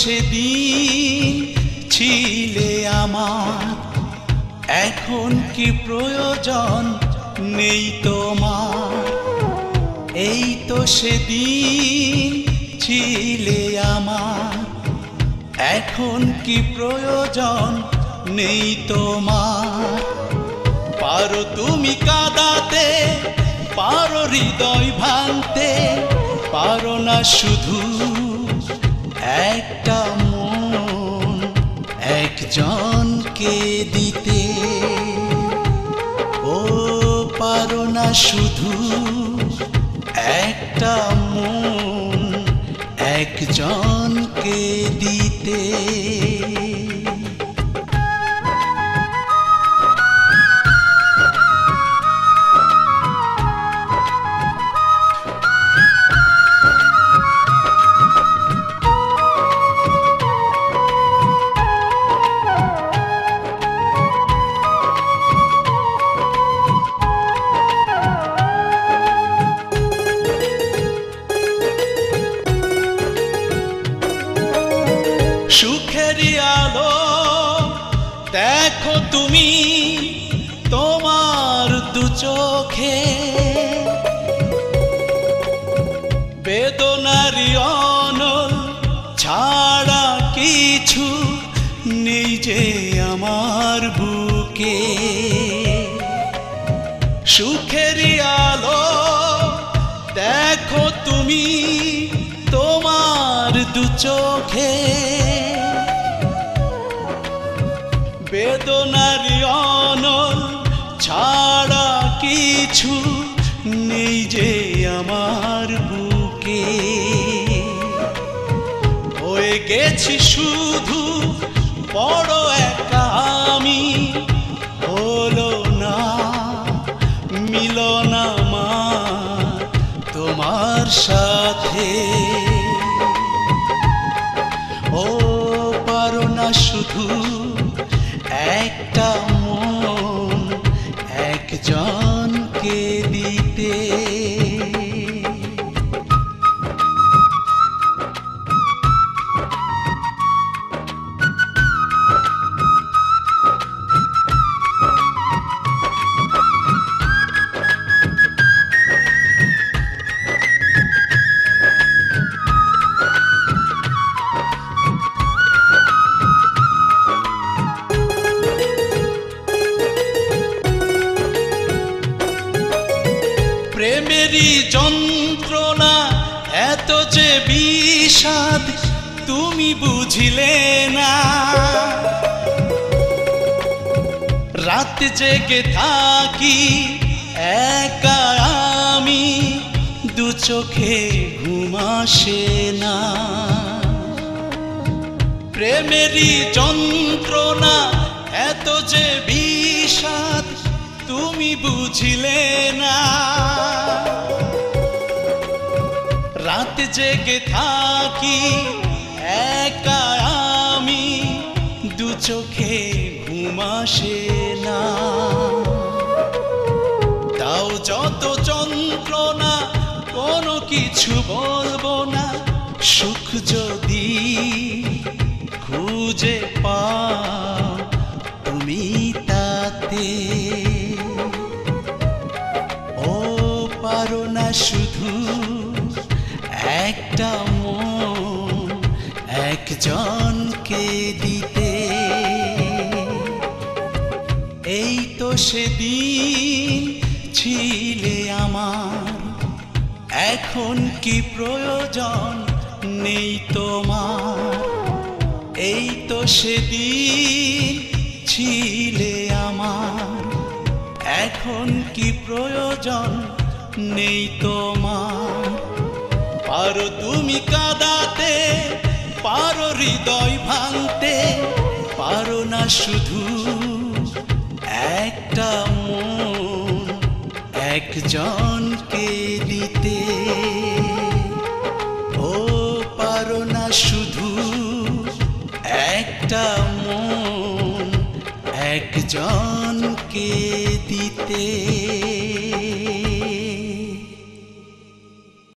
সেদিন ছিলে আমার। এখন কি প্রয়োজন নেই তোমার? এই তো সেদিন ছিলে আমার। এখন কি প্রয়োজন নেই তোমার? পারো তুমি কাদাতে, পারো হৃদয় ভাঙতে, পারো না শুধু একটা একজনকে দিতে। ও পারো না শুধু একটা মন একজনকে আলো। দেখো তুমি তোমার দু চোখে। বেদনারি অনল ছাড়া কিছু নেই যে আমার বুকে। সুখেরই আলো, দেখো তুমি তোমার দু চোখে। বেদনারি অনল ছাড়া কিছু নেই যে আমার বুকে। হয়ে গেছি শুধু বড় দিতে প্রেমেরই যন্ত্রণা, এত যে বিষাদ তুমি বুঝিলে না। রাত জেগে থাকি, একা আমি, দু চোখে ঘুম আসে না। প্রেমেরই যন্ত্রণা, এত যে বিষাদ তুমি বুঝিলে না। রাত জেগে থাকি, একা আমি, দু চোখে ঘুম আসে না। তাও যত যন্ত্রণা, কোনো কিছু বলব না। সুখ যদি খুঁজে পাও একটা মন একজনকে দিতে। এই তো সেদিন ছিলে আমার। এখন কি প্রয়োজন নেই তোমার? এই তো সেদিন ছিলে আমার। এখন কি প্রয়োজন নেই তোমার? পারো তুমি কাদাতে পারো হৃদয় ভাঙতে, পারো না শুধু একটা মন, একজনকে দিতে। ও পারো না শুধু একটা মন, একজনকে দিতে।